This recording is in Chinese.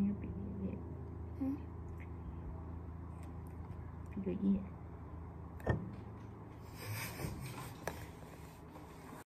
没有毕业，嗯，毕个业。